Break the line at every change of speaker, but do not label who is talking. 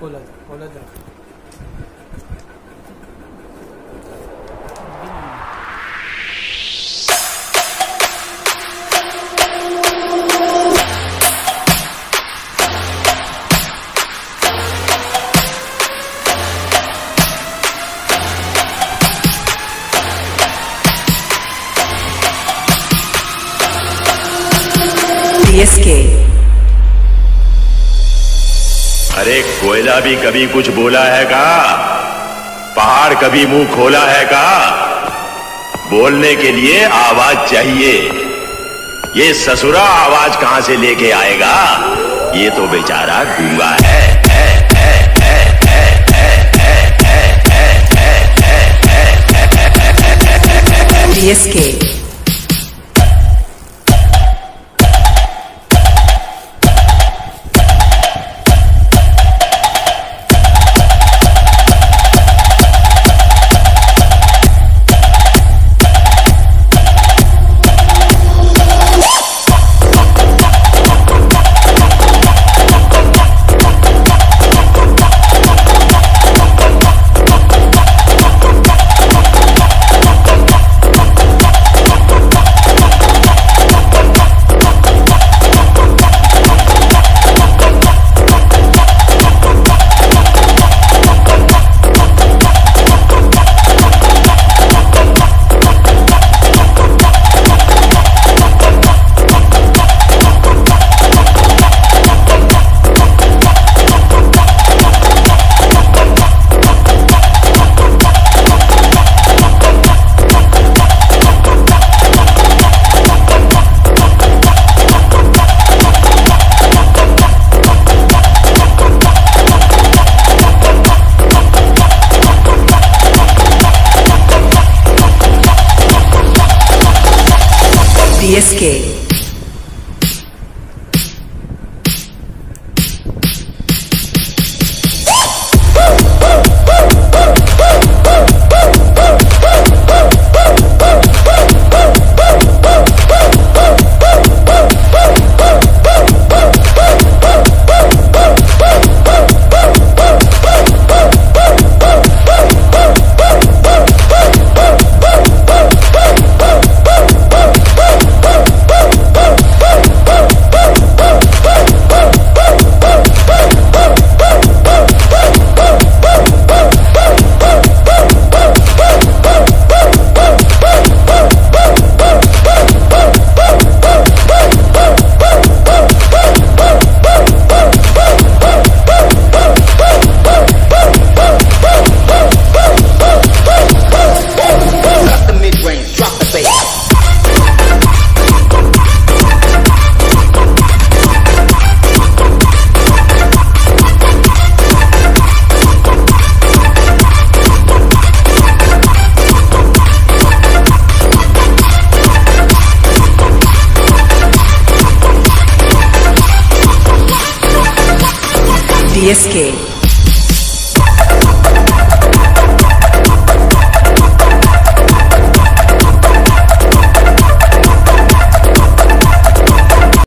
खोला जा खोला जा
DSK.
कोयला भी कभी कुछ बोला है का? पहाड़ कभी मुँह खोला है का? बोलने के लिए आवाज़ चाहिए। ये ससुरा आवाज़ कहाँ से लेके आएगा? ये तो बेचारा गूँगा है,
है, है, y es que
DSK.